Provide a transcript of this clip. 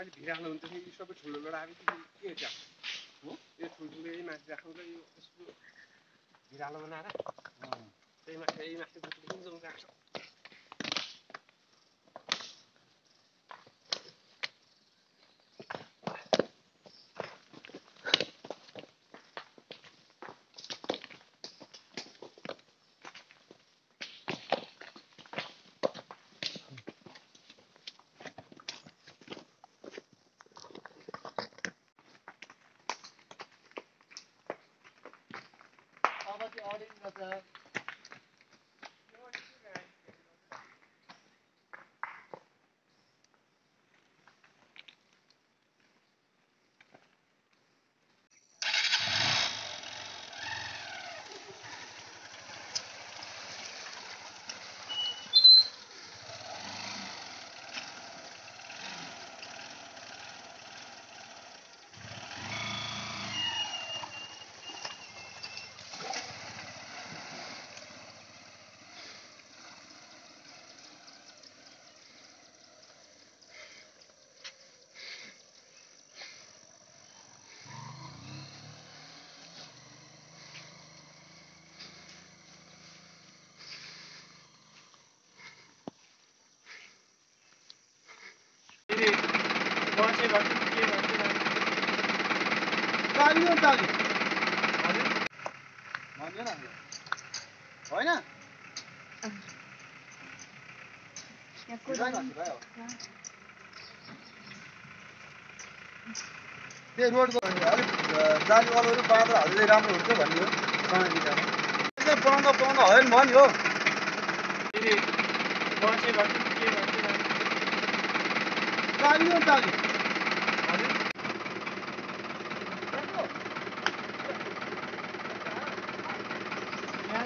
अलिक भिरालो हुन्छ सबै ठुलो आएपछि के त्यहाँ हो यो ठुल्ठुलो यही माथि राख्नु र यो यसको भिरालो बनाएर त्यही माथि यही माथि राख्छ starting of the uh, बसेँ गर्छु के गर्छु चाल्यो चाल्यो भन्यो न होइन त्यही रोडको अलिक जालीवालहरू बाँधेर हाल्दै राम्रो हुन्छ भन्ने हो बनाउँदा बनाउँदा होइन भयो नि हो बसेँ के गर्छु चाल्यो चाल्यो